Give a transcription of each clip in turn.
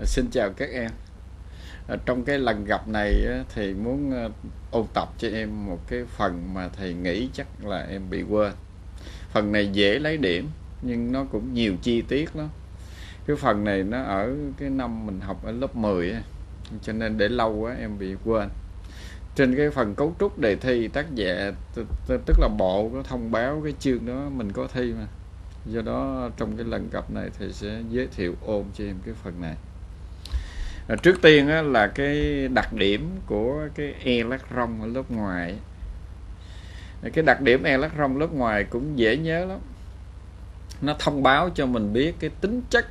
Ờ, xin chào các em. Ờ, trong cái lần gặp này thì muốn ờ, ôn tập cho em một cái phần mà thầy nghĩ chắc là em bị quên. Phần này dễ lấy điểm, nhưng nó cũng nhiều chi tiết lắm. Cái phần này nó ở cái năm mình học ở lớp 10 cho nên để lâu quá em bị quên. Trên cái phần cấu trúc đề thi, tác giả tức là bộ có thông báo cái chương đó mình có thi mà. Do đó trong cái lần gặp này thì sẽ giới thiệu ôm cho em cái phần này à, trước tiên á, là cái đặc điểm của cái electron ở lớp ngoài. Cái đặc điểm electron lớp ngoài cũng dễ nhớ lắm. Nó thông báo cho mình biết cái tính chất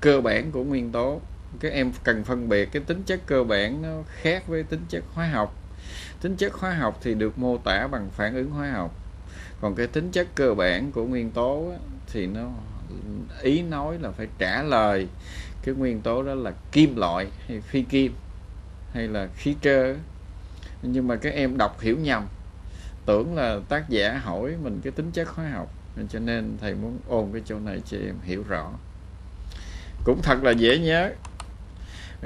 cơ bản của nguyên tố. Các em cần phân biệt cái tính chất cơ bản nó khác với tính chất hóa học. Tính chất hóa học thì được mô tả bằng phản ứng hóa học. Còn cái tính chất cơ bản của nguyên tố á, thì nó ý nói là phải trả lời cái nguyên tố đó là kim loại hay phi kim hay là khí trơ. Nhưng mà các em đọc hiểu nhầm, tưởng là tác giả hỏi mình cái tính chất hóa học cho nên thầy muốn ôn cái chỗ này cho em hiểu rõ. Cũng thật là dễ nhớ.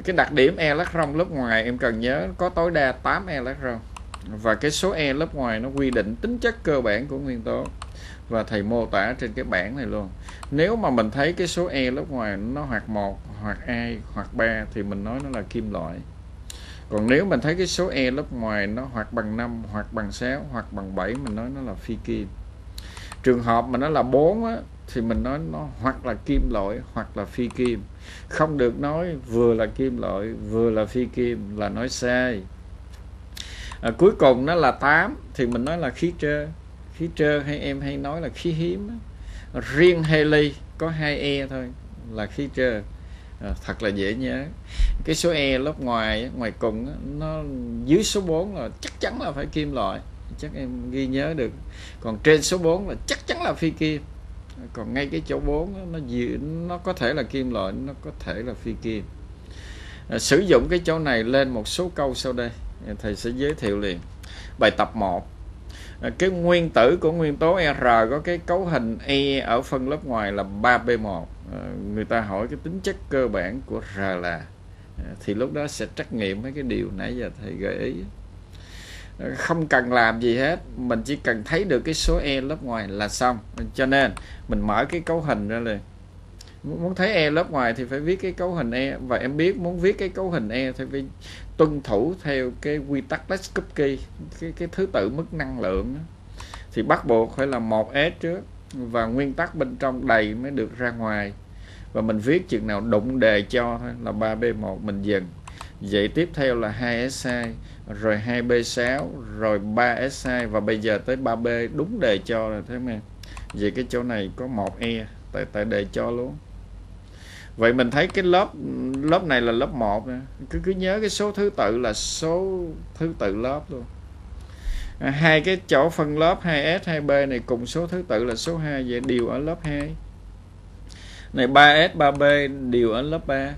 Cái đặc điểm electron lớp ngoài, em cần nhớ có tối đa 8 electron. Và cái số e lớp ngoài nó quy định tính chất cơ bản của nguyên tố. Và thầy mô tả trên cái bảng này luôn. Nếu mà mình thấy cái số e lớp ngoài nó hoặc một hoặc A hoặc ba thì mình nói nó là kim loại. Còn nếu mình thấy cái số e lớp ngoài nó hoặc bằng 5 hoặc bằng 6 hoặc bằng 7 mình nói nó là phi kim. Trường hợp mà nó là 4 á, thì mình nói nó hoặc là kim loại hoặc là phi kim. Không được nói vừa là kim loại vừa là phi kim là nói sai. À, cuối cùng nó là 8 thì mình nói là khí trơ. Khí trơ hay em hay nói là khí hiếm riêng heli có hai e thôi là khí trơ à, thật là dễ nhớ. Cái số e lớp ngoài ngoài cùng nó dưới số 4 là chắc chắn là phải kim loại. Chắc em ghi nhớ được. Còn trên số 4 là chắc chắn là phi kim. Còn ngay cái chỗ 4 nó dự nó có thể là kim loại nó có thể là phi kim. À, sử dụng cái chỗ này lên một số câu sau đây. Thầy sẽ giới thiệu liền. Bài tập 1 À, cái nguyên tử của nguyên tố R có cái cấu hình E ở phân lớp ngoài là 3B1 à, người ta hỏi cái tính chất cơ bản của R là à, thì lúc đó sẽ trắc nghiệm mấy cái điều nãy giờ thầy gợi ý. Không cần làm gì hết, mình chỉ cần thấy được cái số e lớp ngoài là xong. Cho nên, mình mở cái cấu hình ra liền muốn thấy e lớp ngoài thì phải viết cái cấu hình e. Và em biết muốn viết cái cấu hình e thì phải tuân thủ theo cái quy tắc Leskopky cái cái thứ tự mức năng lượng đó. thì bắt buộc phải là một s trước. Và nguyên tắc bên trong đầy mới được ra ngoài. Và mình viết chừng nào đụng đề cho thôi, là 3B1 mình dừng. Vậy tiếp theo là 2S2 rồi 2B6 rồi 3S2 và bây giờ tới 3B đúng đề cho rồi thế mà vậy cái chỗ này có một E tại tại đề cho luôn vậy mình thấy cái lớp lớp này là lớp 1 nè cứ cứ nhớ cái số thứ tự là số thứ tự lớp luôn. À, hai cái chỗ phân lớp 2S 2B này cùng số thứ tự là số 2 vậy đều ở lớp 2 này 3S 3B đều ở lớp 3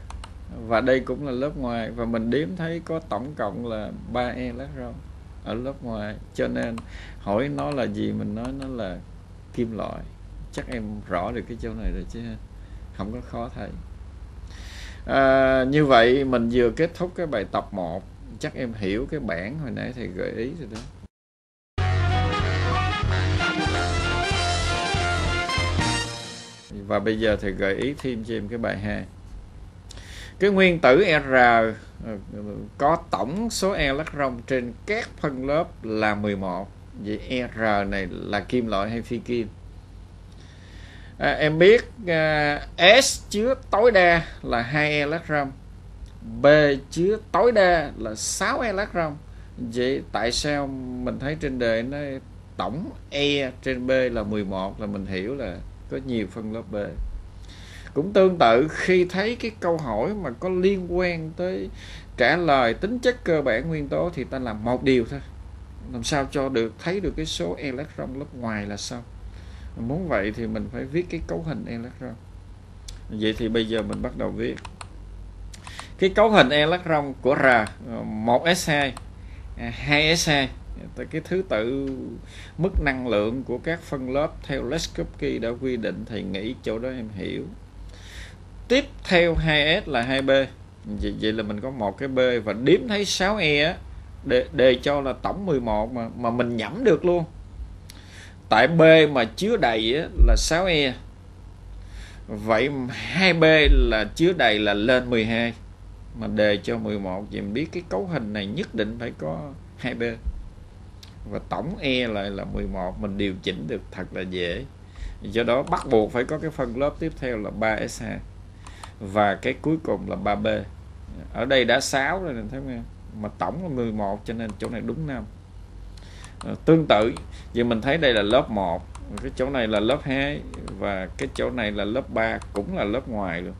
và đây cũng là lớp ngoài. Và mình đếm thấy có tổng cộng là 3 electron ở lớp ngoài. Cho nên hỏi nó là gì mình nói nó là kim loại. Chắc em rõ được cái chỗ này rồi chứ ha không có khó thấy à, như vậy mình vừa kết thúc cái bài tập 1 chắc em hiểu cái bản hồi nãy thầy gợi ý rồi đó. Và bây giờ thầy gợi ý thêm cho em cái bài 2 cái nguyên tử R ờ, có tổng số electron trên các phân lớp là 11 vậy R này là kim loại hay phi kim? À, em biết à, S chứa tối đa là 2 electron B chứa tối đa là 6 electron. Vậy tại sao mình thấy trên đề nó tổng E trên B là 11 là mình hiểu là có nhiều phân lớp B. Cũng tương tự khi thấy cái câu hỏi mà có liên quan tới trả lời tính chất cơ bản nguyên tố thì ta làm một điều thôi. Làm sao cho được thấy được cái số electron lớp ngoài là sao? Muốn vậy thì mình phải viết cái cấu hình electron. Vậy thì bây giờ mình bắt đầu viết. Cái cấu hình electron của R 1s2 2s2 cái thứ tự mức năng lượng của các phân lớp theo Leskovsky đã quy định thì nghĩ chỗ đó em hiểu. Tiếp theo 2S là 2B vậy, vậy là mình có một cái B và đếm thấy 6E á đề cho là tổng 11 mà mà mình nhẩm được luôn tại B mà chứa đầy là 6E vậy 2B là chứa đầy là lên 12 mà đề cho 11 thì mình biết cái cấu hình này nhất định phải có 2B và tổng E lại là 11 mình điều chỉnh được thật là dễ. Do đó bắt buộc phải có cái phân lớp tiếp theo là 3S2 và cái cuối cùng là 3B ở đây đã 6 rồi thấy không mà tổng là 11 cho nên chỗ này đúng 5 Ờ, tương tự. Vì mình thấy đây là lớp 1 cái chỗ này là lớp 2 và cái chỗ này là lớp 3 cũng là lớp ngoài luôn.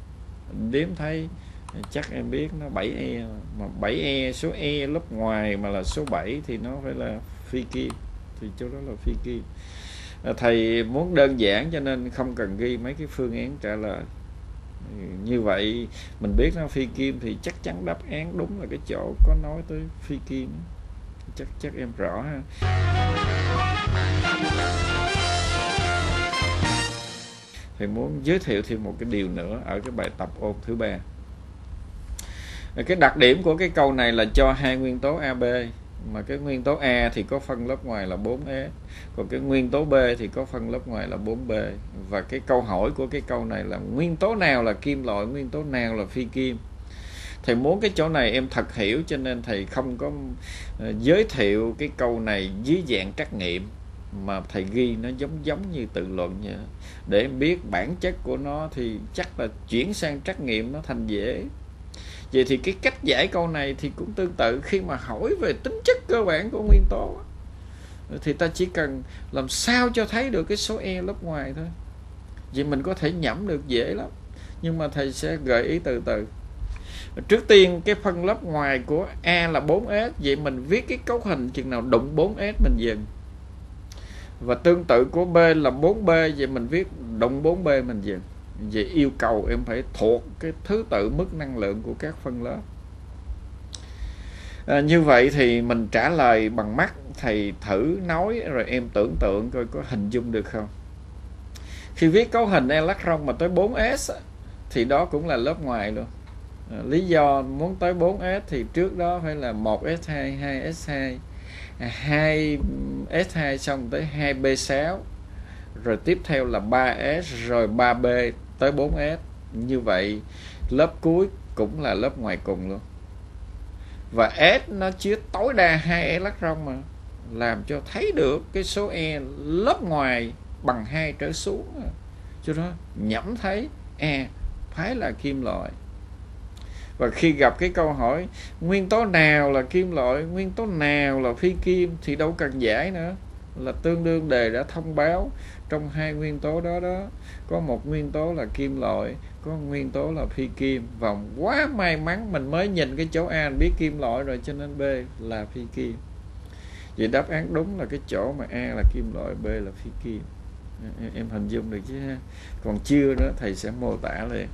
Đếm thấy ờ, chắc em biết nó 7E mà 7E số E lớp ngoài mà là số 7 thì nó phải là phi kim thì chỗ đó là phi kim ờ, thầy muốn đơn giản cho nên không cần ghi mấy cái phương án trả lời. Như vậy, mình biết nó phi kim thì chắc chắn đáp án đúng là cái chỗ có nói tới phi kim chắc chắc em rõ ha. Thì muốn giới thiệu thêm một cái điều nữa ở cái bài tập ôn thứ ba. Cái đặc điểm của cái câu này là cho hai nguyên tố AB mà cái nguyên tố A thì có phân lớp ngoài là 4S còn cái nguyên tố B thì có phân lớp ngoài là 4B và cái câu hỏi của cái câu này là nguyên tố nào là kim loại, nguyên tố nào là phi kim? Thầy muốn cái chỗ này em thật hiểu cho nên thầy không có ờ, giới thiệu cái câu này dưới dạng trắc nghiệm mà thầy ghi nó giống giống như tự luận vậy để em biết bản chất của nó thì chắc là chuyển sang trắc nghiệm nó thành dễ. Vậy thì cái cách giải câu này thì cũng tương tự khi mà hỏi về tính chất cơ bản của nguyên tố thì ta chỉ cần làm sao cho thấy được cái số e lớp ngoài thôi. Vậy mình có thể nhẩm được dễ lắm. Nhưng mà thầy sẽ gợi ý từ từ trước tiên cái phân lớp ngoài của A là 4S vậy mình viết cái cấu hình chừng nào đụng 4S mình dừng và tương tự của B là 4B vậy mình viết đụng 4B mình dừng vậy yêu cầu em phải thuộc cái thứ tự mức năng lượng của các phân lớp. À, như vậy thì mình trả lời bằng mắt thầy thử nói rồi em tưởng tượng coi có hình dung được không? Khi viết cấu hình electron mà tới 4s thì đó cũng là lớp ngoài luôn. Ờ, lý do muốn tới 4s thì trước đó phải là 1s2 2s2 2s2 xong tới 2b6 rồi tiếp theo là 3s rồi 3b tới 4S như vậy, lớp cuối cũng là lớp ngoài cùng luôn. Và S nó chứa tối đa hai electron mà, làm cho thấy được cái số E lớp ngoài bằng hai trở xuống cho đó nhẩm thấy E phải là kim loại và khi gặp cái câu hỏi, nguyên tố nào là kim loại? Nguyên tố nào là phi kim? thì đâu cần giải nữa. Là tương đương đề đã thông báo trong hai nguyên tố đó đó. Có một nguyên tố là kim loại, có một nguyên tố là phi kim. Và quá may mắn mình mới nhìn cái chỗ A biết kim loại rồi, cho nên B là phi kim. Vậy đáp án đúng là cái chỗ mà A là kim loại, B là phi kim. Em hình dung được chứ ha. Còn chưa nữa, thầy sẽ mô tả lên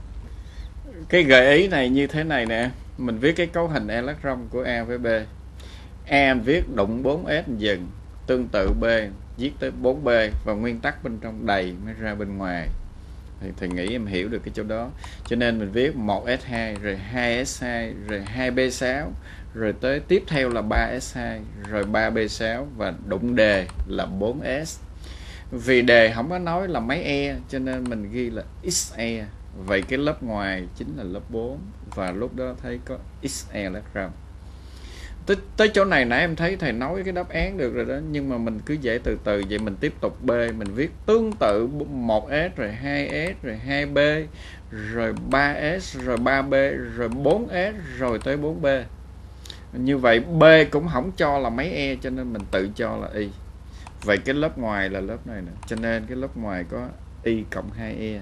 cái gợi ý này như thế này nè. Mình viết cái cấu hình electron của A với B. A viết đụng 4S dừng, tương tự B viết tới 4B và nguyên tắc bên trong đầy mới ra bên ngoài. Thì thầy nghĩ em hiểu được cái chỗ đó. Cho nên mình viết 1S2 rồi 2S2 rồi 2B6 rồi tới tiếp theo là 3S2 rồi 3B6 và đụng đề là 4S vì đề không có nói là mấy E cho nên mình ghi là XE vậy cái lớp ngoài chính là lớp 4 và lúc đó thấy có x electron. Tới, tới chỗ này nãy em thấy thầy nói cái đáp án được rồi đó nhưng mà mình cứ dễ từ từ vậy mình tiếp tục B mình viết tương tự 1S rồi 2S rồi 2B rồi 3S rồi 3B rồi 4S rồi tới 4B như vậy B cũng không cho là mấy E cho nên mình tự cho là Y. Vậy cái lớp ngoài là lớp này nè. Cho nên cái lớp ngoài có Y cộng 2E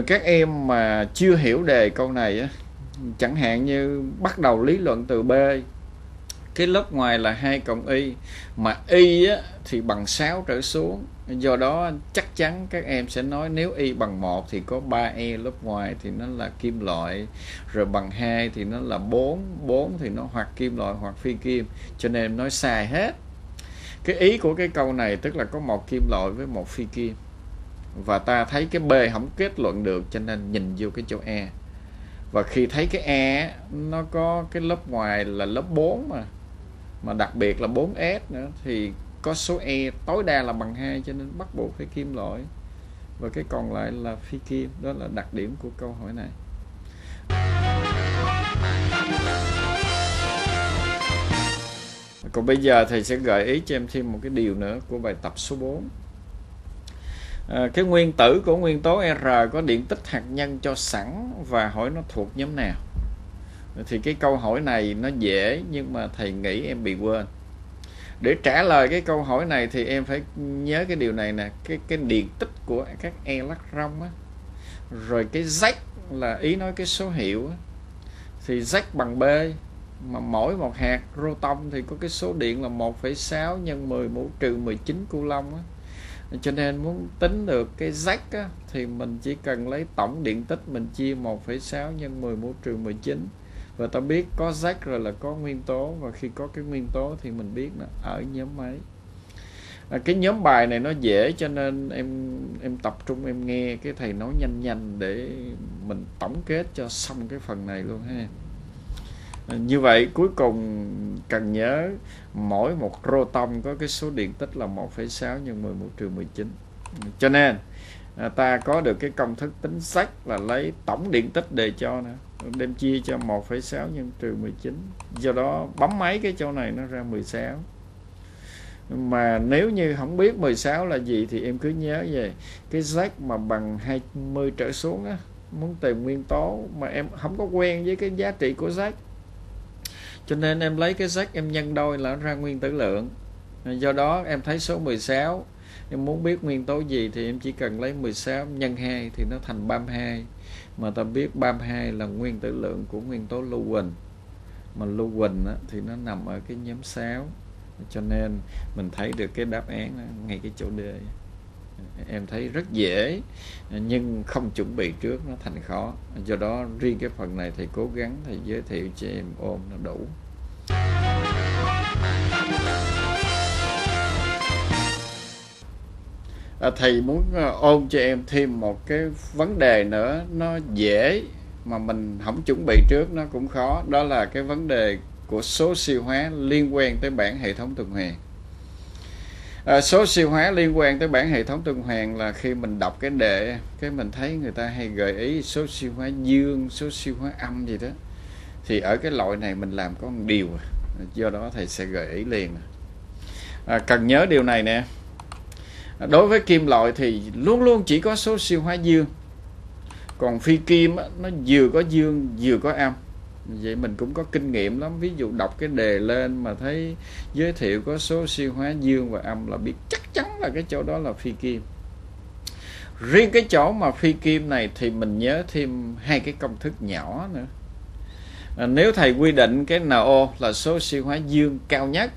các em mà chưa hiểu đề câu này á chẳng hạn như bắt đầu lý luận từ B cái lớp ngoài là hai cộng y mà y á, thì bằng 6 trở xuống. Do đó chắc chắn các em sẽ nói nếu y bằng 1 thì có 3e lớp ngoài thì nó là kim loại rồi bằng 2 thì nó là 4 4 thì nó hoặc kim loại hoặc phi kim cho nên em nói sai hết. Cái ý của cái câu này tức là có một kim loại với một phi kim và ta thấy cái B không kết luận được, cho nên nhìn vô cái chỗ E. Và khi thấy cái E nó có cái lớp ngoài là lớp 4 mà. Mà đặc biệt là 4S nữa, thì có số E tối đa là bằng 2 cho nên bắt buộc phải kim loại. Và cái còn lại là phi kim, đó là đặc điểm của câu hỏi này. Còn bây giờ thầy sẽ gợi ý cho em thêm một cái điều nữa của bài tập số 4 à, cái nguyên tử của nguyên tố R có điện tích hạt nhân cho sẵn và hỏi nó thuộc nhóm nào? Thì cái câu hỏi này nó dễ nhưng mà thầy nghĩ em bị quên. Để trả lời cái câu hỏi này thì em phải nhớ cái điều này nè. Cái cái điện tích của các electron á rồi cái z là ý nói cái số hiệu á. thì z bằng b mà mỗi một hạt proton thì có cái số điện là 1,6 nhân 10 mũ trừ 19 coulomb á cho nên muốn tính được cái z á, thì mình chỉ cần lấy tổng điện tích mình chia 1,6 nhân 10 mũ trừ 19 và ta biết có Z rồi là có nguyên tố và khi có cái nguyên tố thì mình biết là ở nhóm mấy. À, cái nhóm bài này nó dễ cho nên em em tập trung em nghe cái thầy nói nhanh nhanh để mình tổng kết cho xong cái phần này luôn ha. Ờ, như vậy cuối cùng cần nhớ mỗi một proton có cái số điện tích là 1,6 nhân 11 trừ 19 cho nên à, ta có được cái công thức tính sách là lấy tổng điện tích đề cho nè đem chia cho 1,6 nhân trừ 19 do đó bấm máy cái chỗ này nó ra 16 mà nếu như không biết 16 là gì thì em cứ nhớ về cái z mà bằng 20 trở xuống á muốn tìm nguyên tố mà em không có quen với cái giá trị của z cho nên em lấy cái z em nhân đôi là ra nguyên tử lượng. Do đó em thấy số 16 em muốn biết nguyên tố gì thì em chỉ cần lấy 16 nhân 2 thì nó thành 32 mà ta biết 32 là nguyên tử lượng của nguyên tố lưu huỳnh. Mà lưu huỳnh thì nó nằm ở cái nhóm 6 cho nên mình thấy được cái đáp án ngay cái chỗ đề em thấy rất dễ nhưng không chuẩn bị trước nó thành khó. Do đó riêng cái phần này thầy cố gắng thầy giới thiệu cho em ôm nó đủ. À, thầy muốn ôm ôn cho em thêm một cái vấn đề nữa. Nó dễ mà mình không chuẩn bị trước nó cũng khó. Đó là cái vấn đề của số siêu hóa liên quan tới bản hệ thống tuần hoàn à, số siêu hóa liên quan tới bản hệ thống tuần hoàn là khi mình đọc cái đề cái mình thấy người ta hay gợi ý số siêu hóa dương số siêu hóa âm gì đó. Thì ở cái loại này mình làm có một điều do đó thầy sẽ gợi ý liền. À, cần nhớ điều này nè. À, đối với kim loại thì luôn luôn chỉ có số siêu hóa dương. Còn phi kim nó vừa có dương vừa có âm vậy mình cũng có kinh nghiệm lắm. Ví dụ đọc cái đề lên mà thấy giới thiệu có số siêu hóa dương và âm là biết chắc chắn là cái chỗ đó là phi kim. Riêng cái chỗ mà phi kim này thì mình nhớ thêm hai cái công thức nhỏ nữa. À, nếu thầy quy định cái NO là số siêu hóa dương cao nhất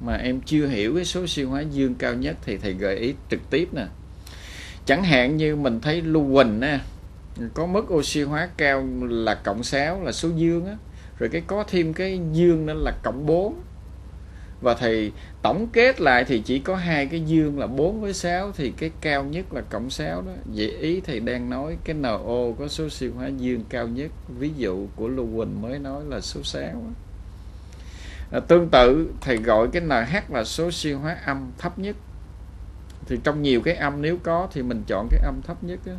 mà em chưa hiểu cái số siêu hóa dương cao nhất thì thầy gợi ý trực tiếp nè. Chẳng hạn như mình thấy lưu huỳnh nè có mức oxy hóa cao là cộng 6 là số dương á. Rồi cái có thêm cái dương nên là cộng 4 và thầy tổng kết lại thì chỉ có hai cái dương là 4 với 6 thì cái cao nhất là cộng 6 đó. Vậy ý thầy đang nói cái NO có số siêu hóa dương cao nhất. Ví dụ của lưu huỳnh mới nói là số 6 đó à, tương tự thầy gọi cái NH là số siêu hóa âm thấp nhất. Thì trong nhiều cái âm nếu có thì mình chọn cái âm thấp nhất đó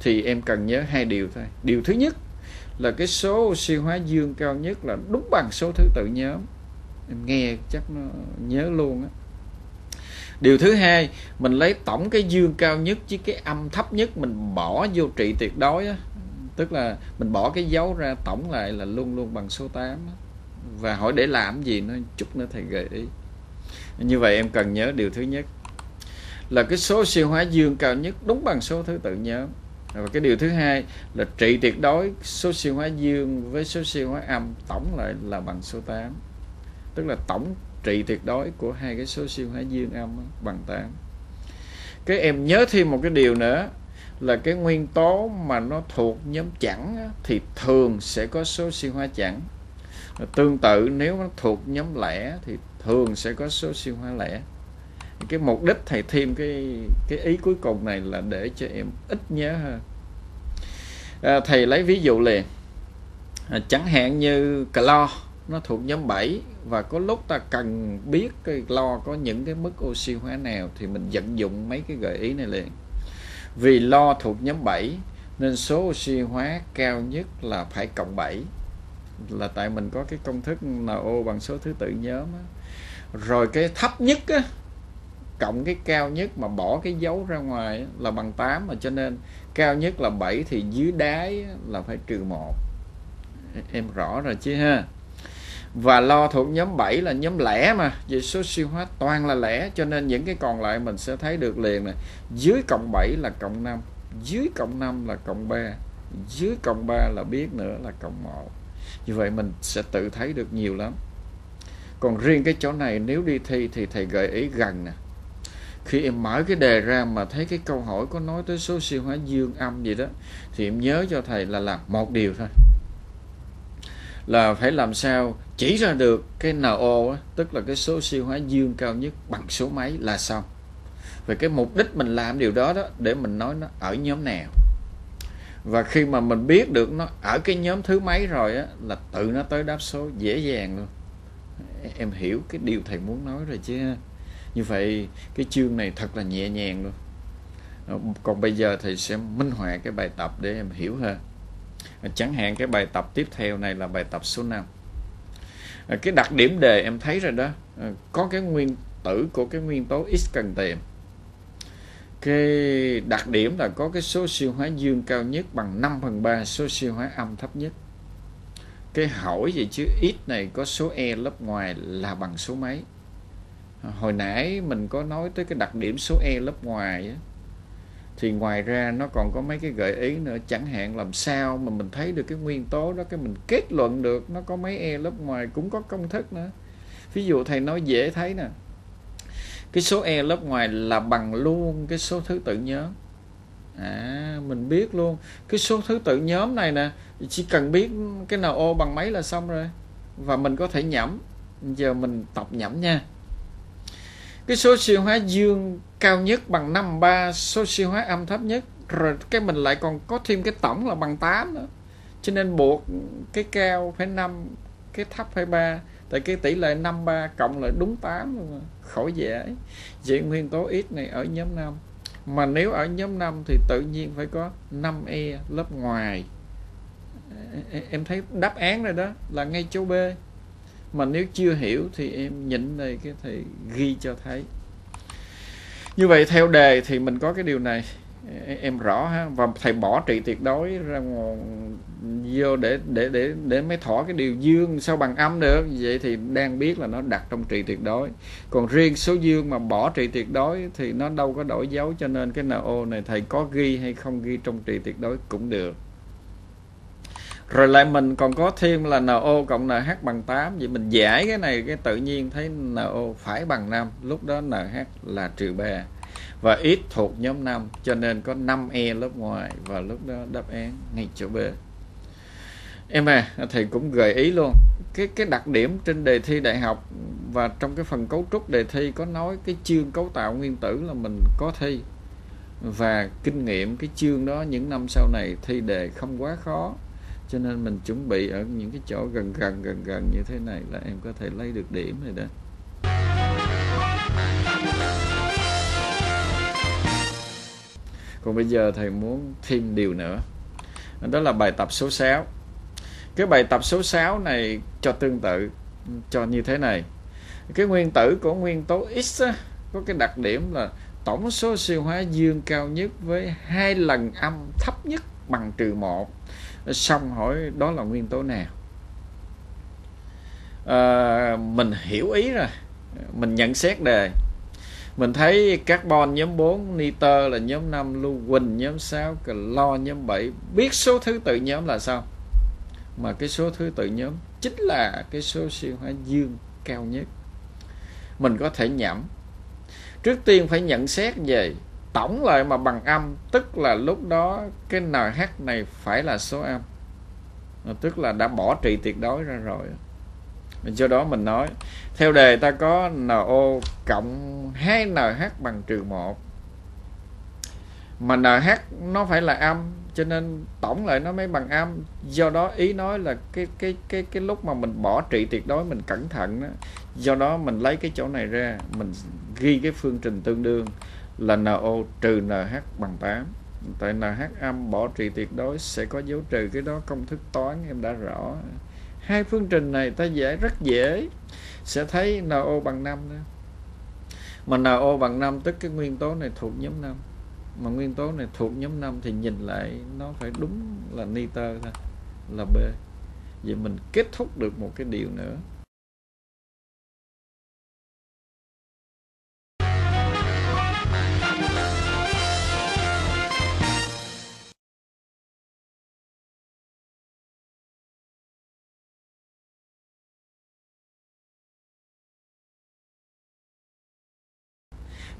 thì em cần nhớ hai điều thôi. Điều thứ nhất là cái số siêu hóa dương cao nhất là đúng bằng số thứ tự nhóm. Em nghe chắc nó nhớ luôn á. Điều thứ hai, mình lấy tổng cái dương cao nhất chứ cái âm thấp nhất mình bỏ vô trị tuyệt đối á. Tức là mình bỏ cái dấu ra tổng lại là luôn luôn bằng số 8 á. Và hỏi để làm gì nó chút nữa thầy gợi ý. Như vậy em cần nhớ điều thứ nhất là cái số siêu hóa dương cao nhất đúng bằng số thứ tự nhóm và cái điều thứ hai là trị tuyệt đối số siêu hóa dương với số siêu hóa âm tổng lại là bằng số 8 tức là tổng trị tuyệt đối của hai cái số siêu hóa dương âm bằng 8 cái em nhớ thêm một cái điều nữa là cái nguyên tố mà nó thuộc nhóm chẵn thì thường sẽ có số siêu hóa chẵn. Tương tự, nếu nó thuộc nhóm lẻ thì thường sẽ có số siêu hóa lẻ cái mục đích thầy thêm cái cái ý cuối cùng này là để cho em ít nhớ hơn à, thầy lấy ví dụ liền. À, chẳng hạn như clo nó thuộc nhóm 7 và có lúc ta cần biết cái lo có những cái mức oxy hóa nào thì mình vận dụng mấy cái gợi ý này liền. Vì lo thuộc nhóm 7 nên số oxy hóa cao nhất là phải cộng 7 là tại mình có cái công thức NO bằng số thứ tự nhóm á. rồi cái thấp nhất á, cộng cái cao nhất mà bỏ cái dấu ra ngoài là bằng 8 mà cho nên cao nhất là 7 thì dưới đáy là phải trừ 1 em rõ rồi chứ ha? Và lo thuộc nhóm 7 là nhóm lẻ mà. Vì số siêu hóa toàn là lẻ, cho nên những cái còn lại mình sẽ thấy được liền này dưới cộng 7 là cộng 5 dưới cộng 5 là cộng 3 dưới cộng 3 là biết nữa là cộng 1 như vậy mình sẽ tự thấy được nhiều lắm. Còn riêng cái chỗ này, nếu đi thi thì thầy gợi ý gần nè khi em mở cái đề ra mà thấy cái câu hỏi có nói tới số siêu hóa dương âm gì đó, thì em nhớ cho thầy là làm một điều thôi. Là phải làm sao chỉ ra được cái NO tức là cái số siêu hóa dương cao nhất bằng số mấy là xong. Về cái mục đích mình làm điều đó đó, để mình nói nó ở nhóm nào. Và khi mà mình biết được nó ở cái nhóm thứ mấy rồi á, là tự nó tới đáp số dễ dàng luôn. Em hiểu cái điều thầy muốn nói rồi chứ như vậy, cái chương này thật là nhẹ nhàng luôn. Ờ, còn bây giờ thầy sẽ minh họa cái bài tập để em hiểu hơn. Ờ, chẳng hạn cái bài tập tiếp theo này là bài tập số 5 ờ, cái đặc điểm đề em thấy rồi đó có cái nguyên tử của cái nguyên tố x cần tìm. Cái đặc điểm là có cái số siêu hóa dương cao nhất bằng 5 phần 3 số siêu hóa âm thấp nhất. Cái hỏi gì chứ x này có số e lớp ngoài là bằng số mấy? Hồi nãy mình có nói tới cái đặc điểm số e lớp ngoài á, thì ngoài ra nó còn có mấy cái gợi ý nữa. Chẳng hạn làm sao mà mình thấy được cái nguyên tố đó cái mình kết luận được nó có mấy e lớp ngoài cũng có công thức nữa. Ví dụ thầy nói dễ thấy nè cái số e lớp ngoài là bằng luôn cái số thứ tự nhóm. À mình biết luôn. Cái số thứ tự nhóm này nè chỉ cần biết cái NO bằng mấy là xong rồi. Và mình có thể nhẩm. Giờ mình tập nhẩm nha cái số siêu hóa dương cao nhất bằng 53 số siêu hóa âm thấp nhất. Rồi cái mình lại còn có thêm cái tổng là bằng 8 nữa. Cho nên buộc cái cao phải 5 cái thấp phải 3 tại cái tỷ lệ 53 cộng lại đúng 8 luôn mà. khỏi dễ. Vậy nguyên tố ít này ở nhóm 5 mà nếu ở nhóm 5 thì tự nhiên phải có 5e lớp ngoài. Em thấy đáp án rồi đó, là ngay chỗ B mà nếu chưa hiểu thì em nhịn đây cái thầy ghi cho thấy. Như vậy, theo đề thì mình có cái điều này. Em rõ ha. Và thầy bỏ trị tuyệt đối ra vô để để để để mới thỏa cái điều dương sao bằng âm được. Vậy thì đang biết là nó đặt trong trị tuyệt đối còn riêng số dương mà bỏ trị tuyệt đối thì nó đâu có đổi dấu cho nên cái NO này thầy có ghi hay không ghi trong trị tuyệt đối cũng được rồi lại mình còn có thêm là NO cộng NH bằng 8 vậy mình giải cái này, cái tự nhiên thấy NO phải bằng 5 lúc đó NH là trừ 3 và ít thuộc nhóm 5 cho nên có 5e lớp ngoài và lúc đó đáp án ngay chỗ B. Em à thầy cũng gợi ý luôn. Cái cái đặc điểm trên đề thi đại học và trong cái phần cấu trúc đề thi có nói cái chương cấu tạo nguyên tử là mình có thi. Và kinh nghiệm cái chương đó những năm sau này thi đề không quá khó cho nên mình chuẩn bị ở những cái chỗ gần gần gần gần như thế này là em có thể lấy được điểm rồi đó. Còn bây giờ thầy muốn thêm điều nữa. Đó là bài tập số 6 cái bài tập số 6 này cho tương tự cho như thế này. Cái nguyên tử của nguyên tố X á, có cái đặc điểm là tổng số siêu hóa dương cao nhất với hai lần âm thấp nhất bằng trừ một xong hỏi đó là nguyên tố nào? À, mình hiểu ý rồi. Mình nhận xét đề. Mình thấy carbon nhóm 4 nitơ là nhóm 5 lưu huỳnh nhóm 6 clo nhóm 7 biết số thứ tự nhóm là sao? Mà cái số thứ tự nhóm chính là cái số siêu hóa dương cao nhất. Mình có thể nhẩm. Trước tiên phải nhận xét về tổng lại mà bằng âm, tức là lúc đó cái NH này phải là số âm. Ờ, tức là đã bỏ trị tuyệt đối ra rồi. Do đó mình nói, theo đề ta có NO cộng 2NH bằng trừ 1 mà NH nó phải là âm, cho nên tổng lại nó mới bằng âm. Do đó ý nói là cái cái cái cái lúc mà mình bỏ trị tuyệt đối, mình cẩn thận đó do đó mình lấy cái chỗ này ra, mình ghi cái phương trình tương đương là NO trừ NH bằng 8 tại NH âm bỏ trị tuyệt đối sẽ có dấu trừ cái đó công thức toán, em đã rõ. Hai phương trình này ta giải rất dễ. Sẽ thấy NO bằng 5 nữa mà NO bằng 5 tức cái nguyên tố này thuộc nhóm 5 mà nguyên tố này thuộc nhóm 5 thì nhìn lại nó phải đúng là nitơ thôi, là B. Vậy mình kết thúc được một cái điều nữa.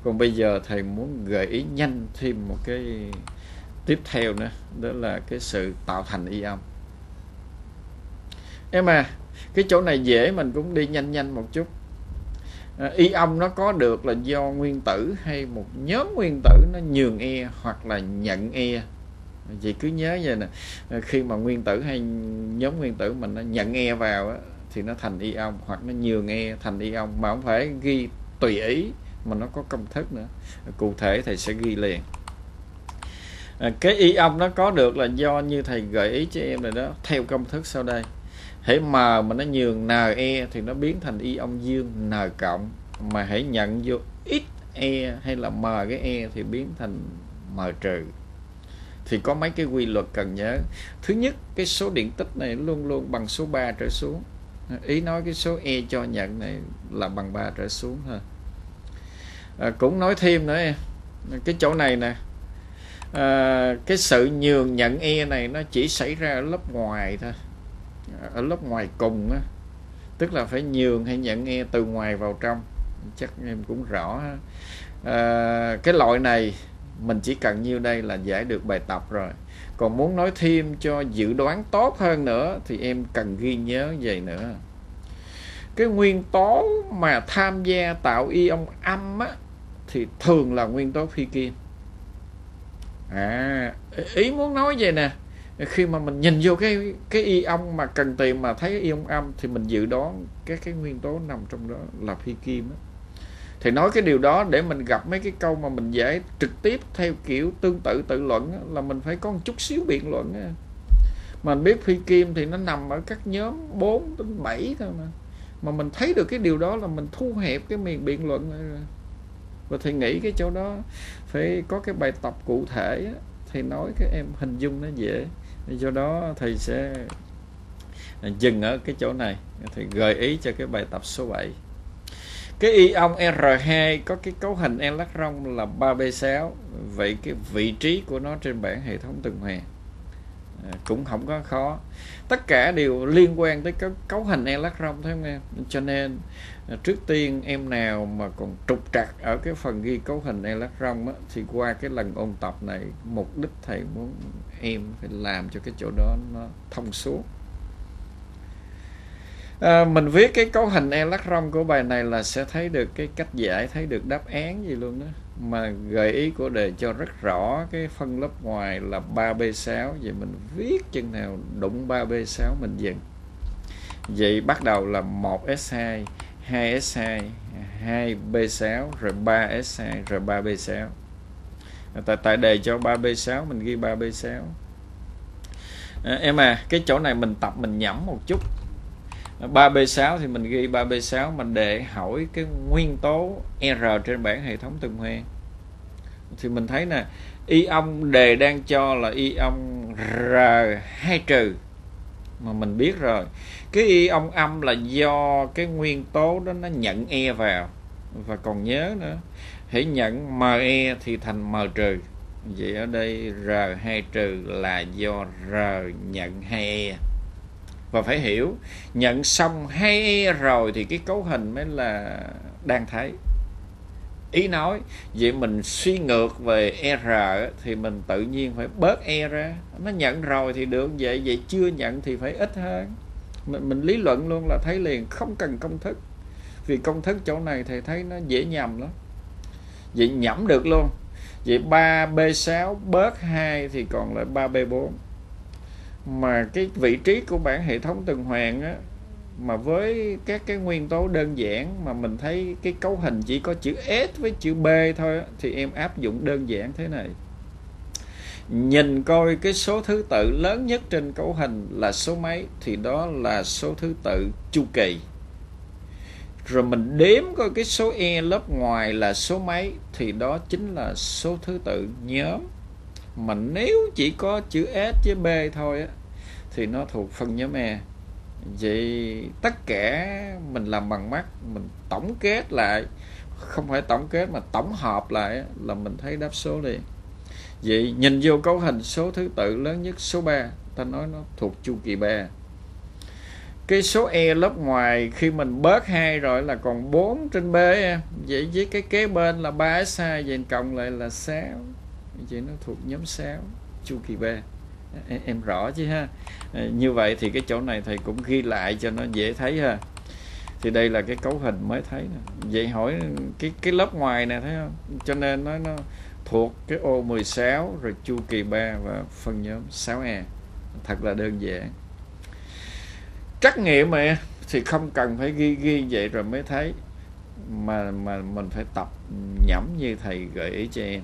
Còn bây giờ thầy muốn gợi ý nhanh thêm một cái tiếp theo nữa đó là cái sự tạo thành y âm. Em à cái chỗ này dễ mình cũng đi nhanh nhanh một chút. À, y âm nó có được là do nguyên tử hay một nhóm nguyên tử nó nhường e hoặc là nhận e? Vậy cứ nhớ vậy nè à, khi mà nguyên tử hay nhóm nguyên tử mình nó nhận e vào á, thì nó thành y âm hoặc nó nhường e thành y âm mà không phải ghi tùy ý mà nó có công thức nữa. Cụ thể thầy sẽ ghi liền. À, cái y âm nó có được là do như thầy gợi ý cho em này đó theo công thức sau đây. Hãy m mà nó nhường ne thì nó biến thành y âm dương n cộng mà hãy nhận vô ít e hay là m cái e thì biến thành m trừ. Thì có mấy cái quy luật cần nhớ. Thứ nhất cái số điện tích này luôn luôn bằng số 3 trở xuống. Ý nói cái số e cho nhận này là bằng 3 trở xuống thôi à, cũng nói thêm nữa em. Cái chỗ này nè. À, cái sự nhường nhận e này nó chỉ xảy ra ở lớp ngoài thôi. Ở lớp ngoài cùng á. Tức là phải nhường hay nhận e từ ngoài vào trong. Chắc em cũng rõ. À, cái loại này mình chỉ cần nhiêu đây là giải được bài tập rồi. Còn muốn nói thêm cho dự đoán tốt hơn nữa thì em cần ghi nhớ vậy nữa. Cái nguyên tố mà tham gia tạo ion âm á thì thường là nguyên tố phi kim à ý muốn nói vậy nè khi mà mình nhìn vô cái cái ion mà cần tìm mà thấy ion âm thì mình dự đoán các cái nguyên tố nằm trong đó là phi kim đó. thì nói cái điều đó để mình gặp mấy cái câu mà mình giải trực tiếp theo kiểu tương tự tự luận đó, là mình phải có một chút xíu biện luận đó. mình biết phi kim thì nó nằm ở các nhóm 4 đến 7 thôi mà mà mình thấy được cái điều đó là mình thu hẹp cái miền biện luận rồi và thầy nghĩ cái chỗ đó phải có cái bài tập cụ thể á, thầy nói các em hình dung nó dễ. Do đó thầy sẽ à, dừng ở cái chỗ này. Thầy gợi ý cho cái bài tập số 7 cái ion R2 có cái cấu hình electron là 3B6 vậy cái vị trí của nó trên bảng hệ thống tuần hoàn. Ờ, cũng không có khó. Tất cả đều liên quan tới cái cấu hình electron thấy không em cho nên ờ, trước tiên em nào mà còn trục trặc ở cái phần ghi cấu hình electron á, thì qua cái lần ôn tập này mục đích thầy muốn em phải làm cho cái chỗ đó nó thông suốt. À, mình viết cái cấu hình electron của bài này là sẽ thấy được cái cách giải thấy được đáp án gì luôn đó mà gợi ý của đề cho rất rõ cái phân lớp ngoài là 3B6 vậy mình viết chừng nào đụng 3B6 mình dừng. Vậy bắt đầu là 1S2 2S2 2B6 rồi 3S2 rồi 3B6 tại tại đề cho 3B6 mình ghi 3B6 à, em à cái chỗ này mình tập mình nhẩm một chút. 3B6 thì mình ghi 3B6 mình để hỏi cái nguyên tố R trên bảng hệ thống tuần hoàn thì mình thấy nè ion đề đang cho là ion R2 trừ, mà mình biết rồi. Cái ion âm là do cái nguyên tố đó nó nhận E vào. Và còn nhớ nữa, hãy nhận ME thì thành M trừ. Vậy ở đây R2 trừ là do R nhận 2E và phải hiểu nhận xong hay rồi thì cái cấu hình mới là đang thấy. Ý nói vậy mình suy ngược về r thì mình tự nhiên phải bớt e ra. Nó nhận rồi thì được vậy vậy chưa nhận thì phải ít hơn. Mình, mình lý luận luôn là thấy liền không cần công thức. Vì công thức chỗ này thầy thấy nó dễ nhầm lắm. Vậy nhẩm được luôn. Vậy 3B6 bớt 2 thì còn lại 3B4 mà cái vị trí của bản hệ thống tuần hoàn á, mà với các cái nguyên tố đơn giản mà mình thấy cái cấu hình chỉ có chữ S với chữ B thôi thì em áp dụng đơn giản thế này. Nhìn coi cái số thứ tự lớn nhất trên cấu hình là số mấy, thì đó là số thứ tự chu kỳ. Rồi mình đếm coi cái số e lớp ngoài là số mấy, thì đó chính là số thứ tự nhóm. Mà nếu chỉ có chữ S với B thôi á thì nó thuộc phân nhóm E. Vậy tất cả mình làm bằng mắt, mình tổng kết lại, không phải tổng kết mà tổng hợp lại là mình thấy đáp số liền vậy nhìn vô cấu hình số thứ tự lớn nhất, số 3 ta nói nó thuộc chu kỳ 3 cái số e lớp ngoài khi mình bớt hai rồi là còn 4 trên b vậy với cái kế bên là 3 sai vậy cộng lại là 6 vậy nó thuộc nhóm 6 chu kỳ 3 em, em rõ chứ ha. Ờ, như vậy thì cái chỗ này thầy cũng ghi lại cho nó dễ thấy ha. Thì đây là cái cấu hình mới thấy nè. Vậy hỏi cái cái lớp ngoài nè thấy không? Cho nên nó nó thuộc cái ô 16 rồi chu kỳ 3 và phân nhóm 6e thật là đơn giản. Trắc nghiệm mà thì không cần phải ghi ghi vậy rồi mới thấy. Mà mà mình phải tập nhẩm như thầy gợi ý cho em.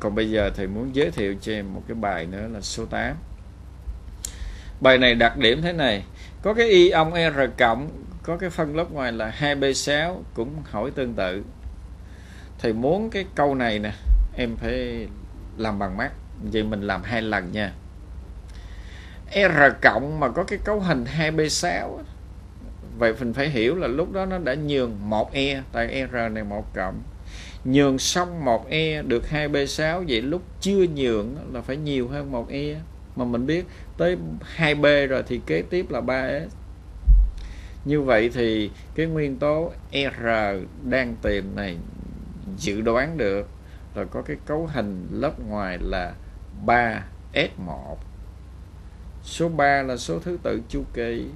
Còn bây giờ thầy muốn giới thiệu cho em một cái bài nữa là số 8 bài này đặc điểm thế này. Có cái y ông R cộng, có cái phân lớp ngoài là 2B6 cũng hỏi tương tự. Thầy muốn cái câu này nè, em phải làm bằng mắt. Vậy mình làm hai lần nha. R cộng mà có cái cấu hình 2B6 vậy mình phải hiểu là lúc đó nó đã nhường 1E tại R này một cộng nhường xong một e được 2B6 vậy lúc chưa nhường là phải nhiều hơn một e mà mình biết tới 2B rồi thì kế tiếp là 3S như vậy thì cái nguyên tố R đang tìm này, dự đoán được. Rồi có cái cấu hình lớp ngoài là 3S1 số 3 là số thứ tự chu kỳ.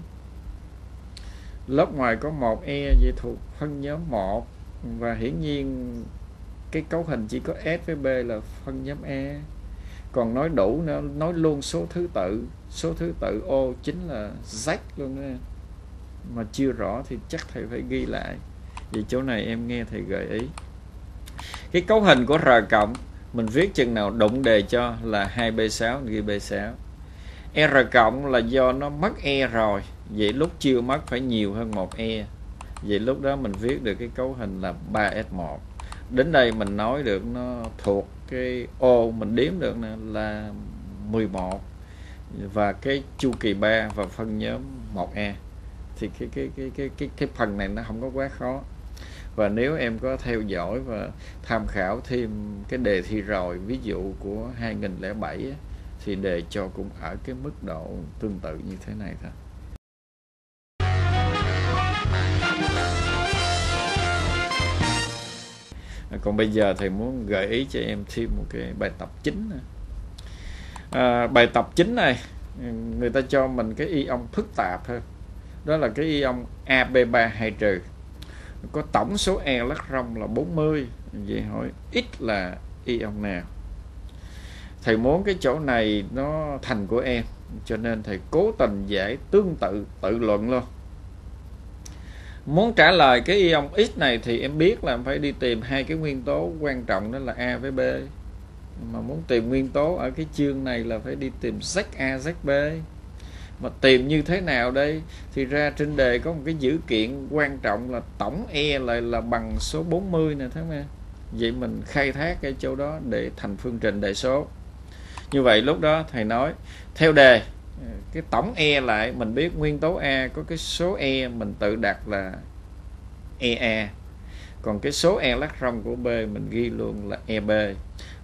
Lớp ngoài có một E vậy thuộc phân nhóm 1 và hiển nhiên, cái cấu hình chỉ có S với B là phân nhóm E còn nói đủ nữa, nói luôn số thứ tự, số thứ tự ô chính là Z luôn đó mà chưa rõ thì chắc thầy phải ghi lại. Vì chỗ này em nghe thầy gợi ý. Cái cấu hình của R cộng, mình viết chừng nào đụng đề cho là 2B6 ghi B6 R cộng là do nó mất E rồi, vậy lúc chưa mất phải nhiều hơn một E vậy lúc đó mình viết được cái cấu hình là 3S1 đến đây mình nói được nó thuộc cái ô mình đếm được là 11 và cái chu kỳ 3 và phân nhóm 1E thì cái cái cái cái cái cái phần này nó không có quá khó. Và nếu em có theo dõi và tham khảo thêm cái đề thi rồi ví dụ của 2007 á, thì đề cho cũng ở cái mức độ tương tự như thế này thôi. Còn bây giờ thầy muốn gợi ý cho em thêm một cái bài tập chính này. À, bài tập chính này người ta cho mình cái ion phức tạp hơn đó là cái ion AB3 2 trừ. Có tổng số e rong là 40 vậy hỏi ít là ion nào? Thầy muốn cái chỗ này nó thành của em cho nên thầy cố tình giải tương tự tự luận luôn muốn trả lời cái ion x này thì em biết là em phải đi tìm hai cái nguyên tố quan trọng, đó là a với b. Mà muốn tìm nguyên tố ở cái chương này là phải đi tìm z a, z b. Mà tìm như thế nào đây? Thì ra trên đề có một cái dữ kiện quan trọng là tổng e lại là bằng số 40 nè, thấy không vậy mình khai thác cái chỗ đó để thành phương trình đại số. Như vậy lúc đó thầy nói, theo đề cái tổng e lại, mình biết nguyên tố a có cái số e mình tự đặt là ea còn cái số e của b mình ghi luôn là eb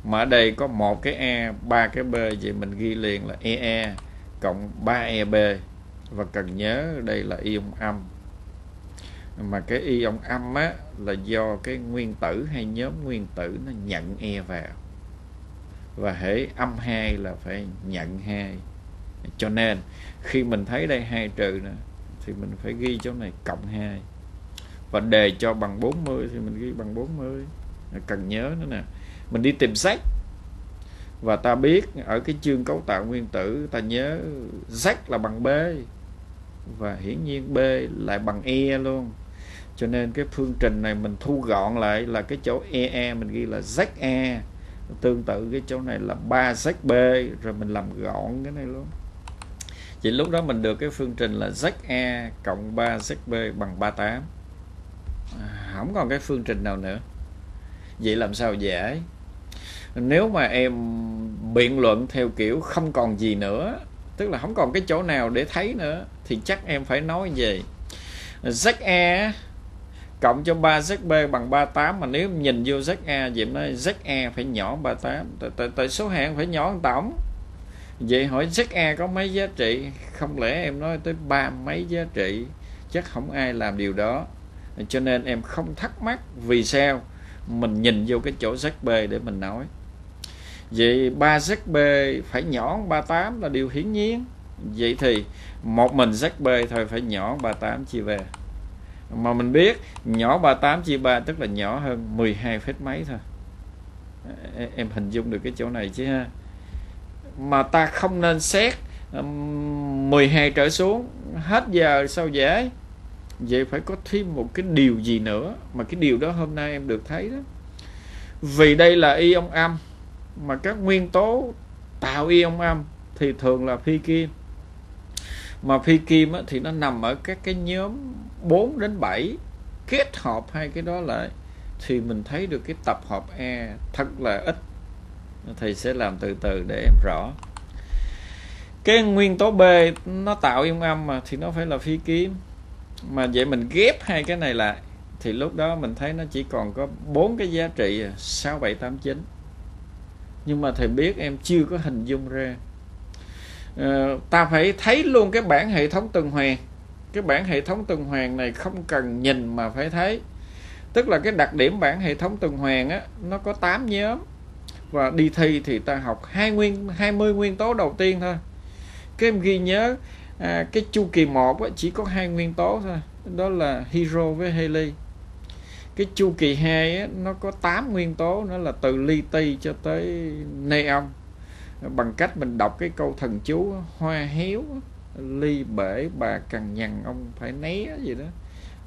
mà ở đây có một cái e ba cái b, vậy mình ghi liền là ee cộng 3EB và cần nhớ đây là ion âm. Mà cái ion âm á là do cái nguyên tử hay nhóm nguyên tử nó nhận E vào. Và hễ âm 2 là phải nhận 2 cho nên, khi mình thấy đây hai trừ nè, thì mình phải ghi chỗ này cộng 2 và đề cho bằng 40 thì mình ghi bằng 40 cần nhớ nữa nè, mình đi tìm sách. Và ta biết ở cái chương cấu tạo nguyên tử, ta nhớ Z là bằng B. Và hiển nhiên B lại bằng E luôn. Cho nên cái phương trình này mình thu gọn lại là cái chỗ EE e mình ghi là ZE tương tự cái chỗ này là 3ZB rồi mình làm gọn cái này luôn chỉ lúc đó mình được cái phương trình là ZE cộng 3ZB bằng 38 à, không còn cái phương trình nào nữa. Vậy làm sao dễ? Nếu mà em biện luận theo kiểu không còn gì nữa tức là không còn cái chỗ nào để thấy nữa thì chắc em phải nói gì ZE cộng cho 3ZB bằng 38 mà nếu nhìn vô ZE vậy em nói ZE phải nhỏ 38 tại, tại, tại số hạng phải nhỏ tổng vậy hỏi ZA có mấy giá trị? Không lẽ em nói tới ba mấy giá trị? Chắc không ai làm điều đó. Cho nên em không thắc mắc vì sao mình nhìn vô cái chỗ ZB để mình nói. Vậy 3ZB phải nhỏ 38 là điều hiển nhiên. Vậy thì một mình ZB thôi, phải nhỏ 38 chia về. Mà mình biết nhỏ 38 chia 3 tức là nhỏ hơn 12 phép mấy thôi. Em hình dung được cái chỗ này chứ ha? Mà ta không nên xét 12 trở xuống. Hết giờ sao dễ? Vậy phải có thêm một cái điều gì nữa mà cái điều đó hôm nay em được thấy đó. Vì đây là ion âm mà các nguyên tố tạo ion âm thì thường là phi kim. Mà phi kim á, thì nó nằm ở các cái nhóm 4 đến 7 kết hợp hai cái đó lại thì mình thấy được cái tập hợp E thật là ít thầy sẽ làm từ từ để em rõ. Cái nguyên tố B nó tạo ion âm mà thì nó phải là phi kim mà vậy mình ghép hai cái này lại thì lúc đó mình thấy nó chỉ còn có bốn cái giá trị à, sáu bảy tám chín. Nhưng mà thầy biết em chưa có hình dung ra. À, ta phải thấy luôn cái bảng hệ thống tuần hoàn. Cái bảng hệ thống tuần hoàn này không cần nhìn mà phải thấy. Tức là cái đặc điểm bảng hệ thống tuần hoàn á nó có 8 nhóm và đi thi thì ta học hai nguyên 20 nguyên tố đầu tiên thôi. Các em ghi nhớ à, cái chu kỳ một chỉ có hai nguyên tố thôi. Đó là hydro với heli. Cái chu kỳ 2 á, nó có 8 nguyên tố nó là từ li ti cho tới neon. Bằng cách mình đọc cái câu thần chú hoa héo ly bể bà cằn nhằn ông phải né gì đó.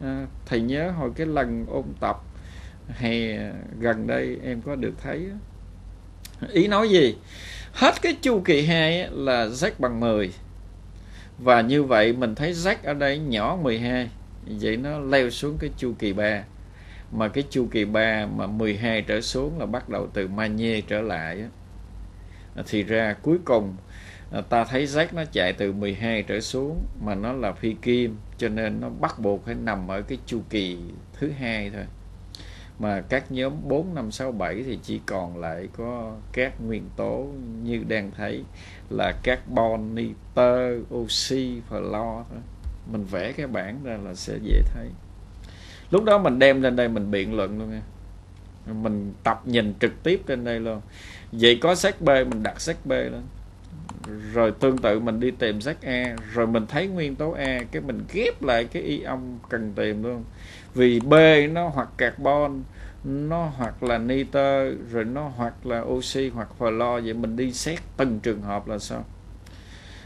À, thầy nhớ hồi cái lần ôn tập hè gần đây em có được thấy ý nói gì? Hết cái chu kỳ 2 là z bằng 10 và như vậy mình thấy z ở đây nhỏ 12 vậy nó leo xuống cái chu kỳ 3 mà cái chu kỳ 3 mà 12 trở xuống là bắt đầu từ magie trở lại thì ra cuối cùng à, ta thấy Z nó chạy từ 12 trở xuống mà nó là phi kim, cho nên nó bắt buộc phải nằm ở cái chu kỳ thứ hai thôi mà các nhóm 4, 5, 6, 7 thì chỉ còn lại có các nguyên tố như đang thấy là carbon, nitơ, oxy, flo thôi. Mình vẽ cái bảng ra là sẽ dễ thấy. Lúc đó mình đem lên đây mình biện luận luôn nha. Mình tập nhìn trực tiếp trên đây luôn. Vậy có sách B mình đặt sách B lên rồi tương tự mình đi tìm sách E rồi mình thấy nguyên tố E cái mình ghép lại cái ion cần tìm luôn. Vì B nó hoặc carbon nó hoặc là nitơ rồi nó hoặc là oxy hoặc flo vậy mình đi xét từng trường hợp là sao?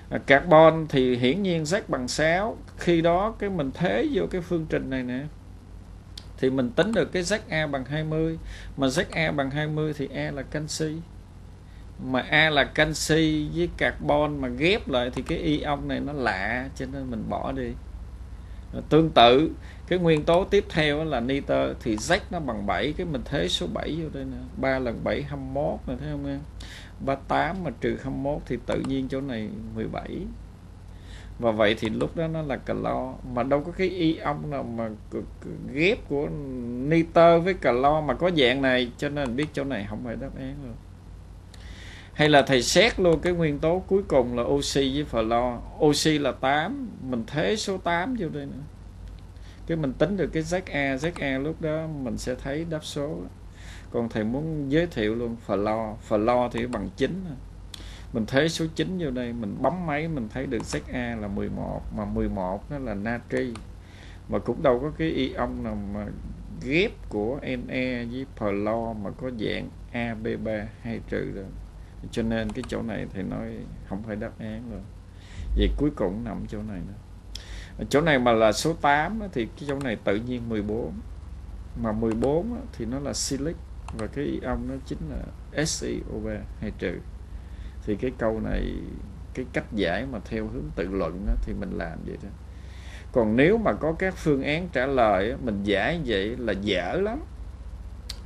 À, carbon thì hiển nhiên Z bằng 6 khi đó cái mình thế vô cái phương trình này nè thì mình tính được cái ZA bằng 20 mà ZA bằng 20 thì E là canxi mà A là canxi với carbon mà ghép lại thì cái ion này nó lạ, cho nên mình bỏ đi. Tương tự, cái nguyên tố tiếp theo là nitơ, thì Z nó bằng 7 cái mình thế số 7 vô đây nè. 3 lần 7 21 này thấy không em? 38 mà trừ 21 thì tự nhiên chỗ này 17 và vậy thì lúc đó nó là clo, mà đâu có cái ion nào mà ghép của nitơ với clo mà có dạng này, cho nên biết chỗ này không phải đáp án rồi hay là thầy xét luôn cái nguyên tố cuối cùng là oxy với flo oxy là 8 mình thế số 8 vô đây nữa. Cái mình tính được cái ZA ZA lúc đó mình sẽ thấy đáp số. Còn thầy muốn giới thiệu luôn flo lo. Thì bằng 9 mình thế số 9 vô đây, mình bấm máy, mình thấy được ZA là 11 mà 11 nó là natri. Mà cũng đâu có cái ion nào mà ghép của Ne với Plo mà có dạng AB3 hay trừ được cho nên cái chỗ này thì nói không phải đáp án rồi. Vậy cuối cùng nằm chỗ này nữa chỗ này mà là số 8 thì cái chỗ này tự nhiên 14 mà 14 thì nó là silic. Và cái ion nó chính là SiO3 trừ. Thì cái câu này cái cách giải mà theo hướng tự luận đó, thì mình làm vậy thôi. Còn nếu mà có các phương án trả lời mình giải vậy là dở lắm.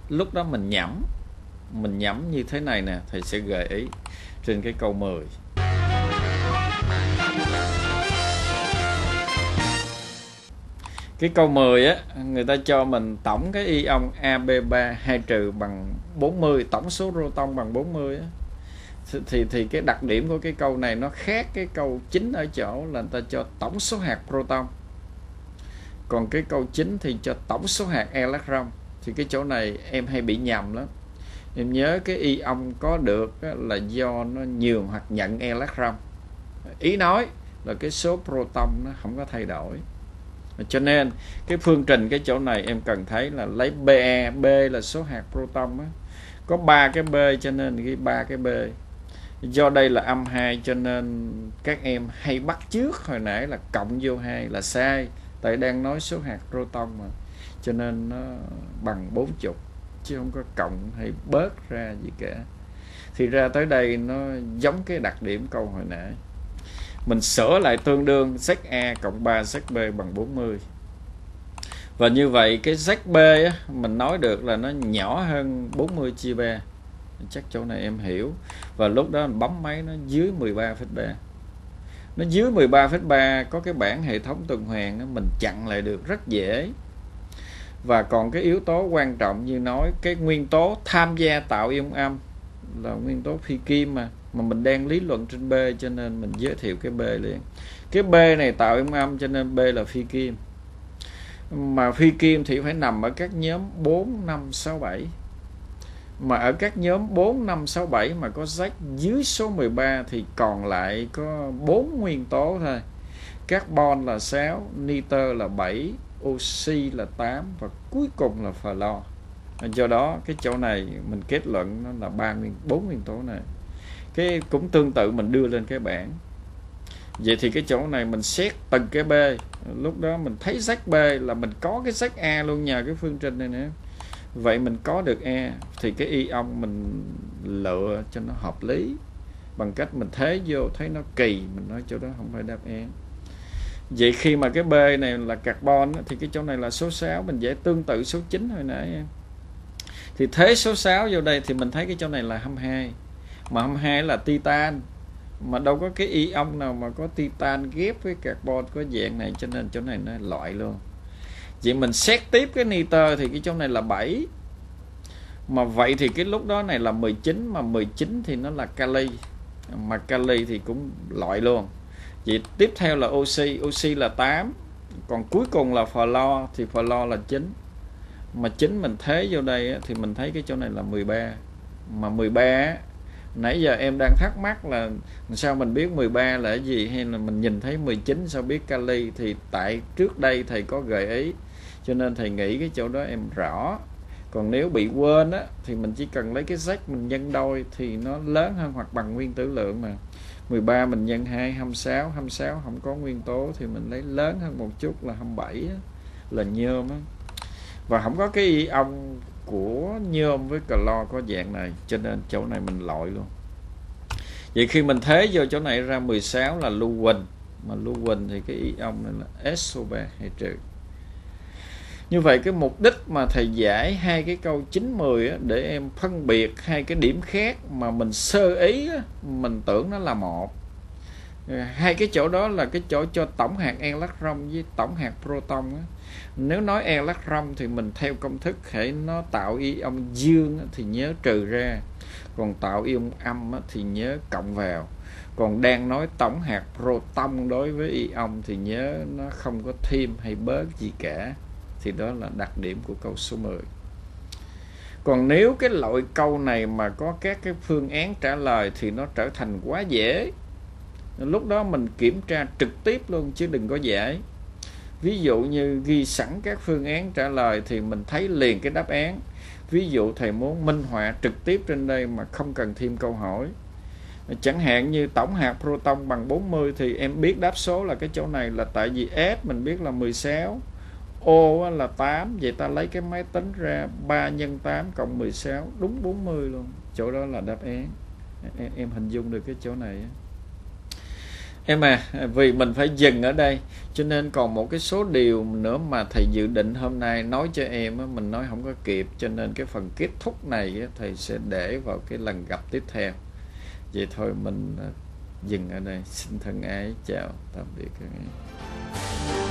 Lúc đó mình nhẩm mình nhắm như thế này nè, thầy sẽ gợi ý trên cái câu 10 cái câu 10 á, người ta cho mình tổng cái ion AB3 2 trừ bằng 40 tổng số proton bằng 40 á. Thì thì cái đặc điểm của cái câu này nó khác cái câu chính ở chỗ là người ta cho tổng số hạt proton. Còn cái câu chính thì cho tổng số hạt electron. Thì cái chỗ này em hay bị nhầm lắm em nhớ cái ion có được là do nó nhường hoặc nhận electron. Ý nói là cái số proton nó không có thay đổi. Cho nên, cái phương trình cái chỗ này em cần thấy là lấy BE B là số hạt proton đó. có ba cái B cho nên ghi ba cái B. Do đây là âm 2 cho nên các em hay bắt trước hồi nãy là cộng vô 2 là sai. Tại đang nói số hạt proton mà. Cho nên nó bằng 40 chứ không có cộng hay bớt ra gì cả. Thì ra tới đây nó giống cái đặc điểm câu hồi nãy. Mình sửa lại tương đương sách A cộng 3 sách B bằng 40 và như vậy cái sách B á, mình nói được là nó nhỏ hơn 40 chia 3 chắc chỗ này em hiểu. Và lúc đó mình bấm máy nó dưới 13,3 nó dưới 13,3 có cái bảng hệ thống tuần hoàn đó, mình chặn lại được rất dễ và còn cái yếu tố quan trọng như nói cái nguyên tố tham gia tạo ion âm là nguyên tố phi kim mà mà mình đang lý luận trên B cho nên mình giới thiệu cái B liền. Cái B này tạo ion âm cho nên B là phi kim. Mà phi kim thì phải nằm ở các nhóm 4, 5, 6, 7 mà ở các nhóm 4, 5, 6, 7 mà có rách dưới số 13 thì còn lại có 4 nguyên tố thôi. Carbon là 6 nitơ là 7 oxy là 8 và cuối cùng là flo do đó, cái chỗ này mình kết luận nó là ba nguyên, bốn nguyên tố này. Cái cũng tương tự mình đưa lên cái bảng. Vậy thì cái chỗ này mình xét từng cái b. Lúc đó mình thấy rách b là mình có cái rách a luôn nhờ cái phương trình này nữa vậy mình có được e thì cái ion mình lựa cho nó hợp lý. Bằng cách mình thế vô, thấy nó kỳ, mình nói chỗ đó không phải đáp án vậy khi mà cái B này là carbon thì cái chỗ này là số 6 mình dễ tương tự số 9 hồi nãy em. Thì thế số 6 vô đây thì mình thấy cái chỗ này là 22 mà 22 là titan. Mà đâu có cái ion nào mà có titan ghép với carbon có dạng này, cho nên chỗ này nó loại luôn. Vậy mình xét tiếp cái nitơ thì cái chỗ này là 7 mà vậy thì cái lúc đó này là 19 mà 19 thì nó là kali. Mà kali thì cũng loại luôn vậy tiếp theo là oxy oxy là 8 còn cuối cùng là flo thì flo là 9 mà chính mình thế vô đây thì mình thấy cái chỗ này là 13 mà 13 nãy giờ em đang thắc mắc là sao mình biết 13 là cái gì hay là mình nhìn thấy 19 sao biết kali? Thì tại trước đây thầy có gợi ý, cho nên thầy nghĩ cái chỗ đó em rõ. Còn nếu bị quên á, thì mình chỉ cần lấy cái sách mình nhân đôi thì nó lớn hơn hoặc bằng nguyên tử lượng mà. 13 mình nhân 2 26 26 không có nguyên tố thì mình lấy lớn hơn một chút là 27 á, là nhôm á. Và không có cái ion của nhôm với clo có dạng này cho nên chỗ này mình loại luôn. Vậy khi mình thế vô chỗ này ra 16 là lưu huỳnh mà lưu huỳnh thì cái ion này là SO3 hay trừ như vậy cái mục đích mà thầy giải hai cái câu 9 10 á, để em phân biệt hai cái điểm khác mà mình sơ ý á, mình tưởng nó là một. Hai cái chỗ đó là cái chỗ cho tổng hạt electron với tổng hạt proton á. nếu nói electron thì mình theo công thức hệ nó tạo ion dương á, thì nhớ trừ ra. Còn tạo ion âm á, thì nhớ cộng vào. Còn đang nói tổng hạt proton đối với ion thì nhớ nó không có thêm hay bớt gì cả thì đó là đặc điểm của câu số 10 còn nếu cái loại câu này mà có các cái phương án trả lời thì nó trở thành quá dễ. Lúc đó mình kiểm tra trực tiếp luôn chứ đừng có giải ví dụ như ghi sẵn các phương án trả lời thì mình thấy liền cái đáp án. Ví dụ thầy muốn minh họa trực tiếp trên đây mà không cần thêm câu hỏi. Chẳng hạn như tổng hạt proton bằng 40 thì em biết đáp số là cái chỗ này là tại vì S, mình biết là 16 O là 8 vậy ta lấy cái máy tính ra 3 nhân 8 cộng 16 đúng 40 luôn. Chỗ đó là đáp án. Em, em hình dung được cái chỗ này em à vì mình phải dừng ở đây cho nên còn một cái số điều nữa mà thầy dự định hôm nay nói cho em mình nói không có kịp cho nên cái phần kết thúc này thầy sẽ để vào cái lần gặp tiếp theo. Vậy thôi mình à, dừng ở đây. Xin thân ái chào tạm biệt các em.